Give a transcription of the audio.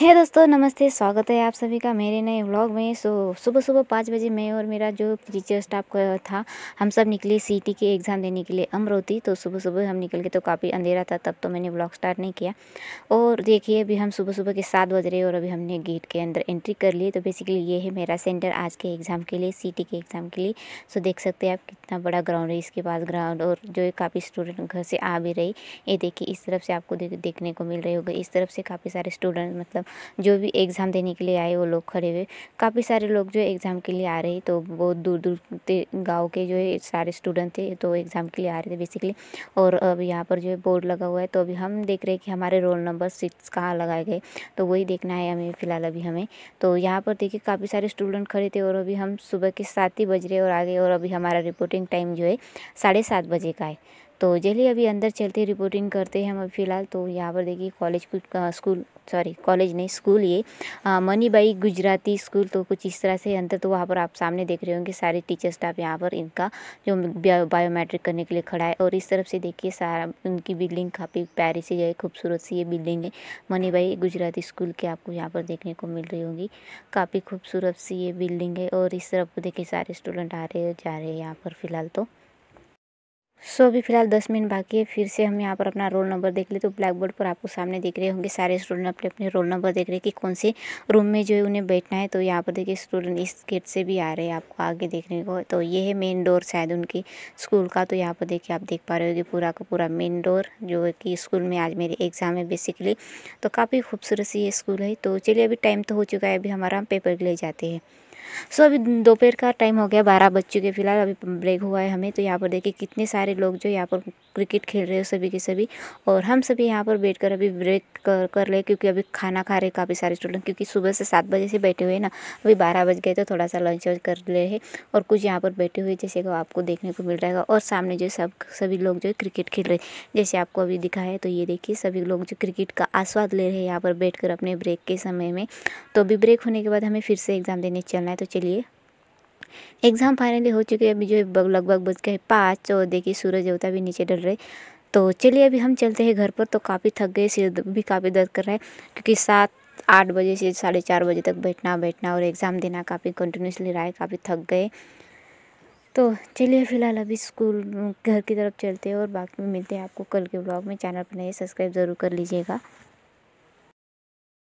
है दोस्तों, नमस्ते, स्वागत है आप सभी का मेरे नए व्लॉग में। सो, सुबह सुबह पाँच बजे मैं और मेरा जो टीचर स्टाफ का था, हम सब निकले सीटी के एग्ज़ाम देने के लिए अमरोती तो सुबह सुबह हम निकल के तो काफ़ी अंधेरा था, तब तो मैंने व्लॉग स्टार्ट नहीं किया। और देखिए, अभी हम सुबह सुबह के सात बज रहे और अभी हमने गेट के अंदर एंट्री कर ली तो बेसिकली ये है मेरा सेंटर आज के एग्ज़ाम के लिए सीटी के एग्ज़ाम के लिए। सो, देख सकते हैं आप कितना बड़ा ग्राउंड है इसके पास ग्राउंड और जो काफ़ी स्टूडेंट घर से आ भी रही, ये देखिए इस तरफ़ से आपको देखने को मिल रही होगा। इस तरफ़ से काफ़ी सारे स्टूडेंट मतलब जो भी एग्ज़ाम देने के लिए आए वो लोग खड़े हुए। काफ़ी सारे लोग जो एग्ज़ाम के लिए आ रहे तो बहुत दूर दूर गाँव के जो है सारे स्टूडेंट थे तो एग्ज़ाम के लिए आ रहे थे बेसिकली और अब यहाँ पर जो है बोर्ड लगा हुआ है तो अभी हम देख रहे हैं कि हमारे रोल नंबर सीट्स कहाँ लगाए गए तो वही देखना है हमें फ़िलहाल अभी हमें। तो यहाँ पर देखिए काफ़ी सारे स्टूडेंट खड़े थे और अभी हम सुबह के सात ही बज रहे और आगे और अभी हमारा रिपोर्टिंग टाइम जो है साढ़े सात बजे का है। तो चलिए अभी अंदर चलते रिपोर्टिंग करते हैं हम अभी फ़िलहाल। तो यहाँ पर देखिए कॉलेज स्कूल सॉरी कॉलेज नहीं स्कूल ये। मनीबाई गुजराती स्कूल तो कुछ इस तरह से अंतर तो वहाँ पर आप सामने देख रहे होंगे। सारे टीचर स्टाफ यहाँ पर इनका, जो बायोमेट्रिक करने के लिए खड़ा है। और इस तरफ़ से देखिए, सारा उनकी बिल्डिंग काफ़ी प्यारी सी है खूबसूरत सी ये बिल्डिंग है। मनीबाई गुजराती स्कूल के आपको यहाँ पर देखने को मिल रही होंगी। काफ़ी खूबसूरत सी ये बिल्डिंग है। और इस तरफ़ देखिए, सारे स्टूडेंट आ रहे जा रहे हैं यहाँ पर फ़िलहाल तो। सो अभी फ़िलहाल दस मिनट बाकी है, फिर से हम यहाँ पर अपना रोल नंबर देख ले तो ब्लैक बोर्ड पर आपको सामने दिख रहे होंगे, सारे स्टूडेंट अपने अपने रोल नंबर देख रहे हैं कि कौन से रूम में जो है उन्हें बैठना है। तो यहाँ पर देखिए स्टूडेंट इस गेट से भी आ रहे हैं आपको आगे देखने को। तो ये है मेन डोर शायद उनकी स्कूल का। तो यहाँ पर देखिए आप देख पा रहे हो कि पूरा का पूरा मेन डोर जो है कि स्कूल में आज मेरे एग्ज़ाम है बेसिकली तो काफ़ी खूबसूरत सी ये स्कूल है। तो चलिए अभी टाइम तो हो चुका है, अभी हमारा पेपर के लिए जाते हैं। सो अभी दोपहर का टाइम हो गया, बारह बज चुके फ़िलहाल, अभी ब्रेक हुआ है हमें तो यहाँ पर देखिए कितने सारे लोग जो यहाँ पर क्रिकेट खेल रहे हो, सभी के सभी। और हम सभी यहाँ पर बैठ कर अभी ब्रेक कर कर रहे क्योंकि अभी खाना खा रहे काफ़ी सारे स्टूडेंट क्योंकि सुबह से सात बजे से बैठे हुए ना, अभी बारह बज गए तो थोड़ा सा लंच वंच कर रहे हैं। और कुछ यहाँ पर बैठे हुए जैसे कि आपको देखने को मिल रहेगा, और सामने जो सब, सभी लोग जो है क्रिकेट खेल रहे जैसे आपको अभी दिखा है तो ये देखिए सभी लोग जो क्रिकेट का आस्वाद ले रहे हैं, यहाँ पर बैठ अपने ब्रेक के समय में। तो अभी ब्रेक होने के बाद हमें फिर से एग्ज़ाम देने चलना है तो चलिए। एग्ज़ाम फाइनली हो चुके हैं, अभी जो लगभग बज गए पाँच, और देखिए सूरज देवता भी नीचे डल रहे। तो चलिए, अभी हम चलते हैं घर पर तो काफ़ी थक गए, सिर भी काफ़ी दर्द कर रहा है, क्योंकि सात, आठ बजे से साढ़े चार बजे तक बैठना बैठना और एग्ज़ाम देना काफ़ी कंटिन्यूसली रहा है, काफ़ी थक गए। तो चलिए, फ़िलहाल अभी स्कूल, घर की तरफ़ चलते हैं और बाकी मिलते हैं आपको कल के ब्लॉग में। चैनल पर नए सब्सक्राइब ज़रूर कर लीजिएगा।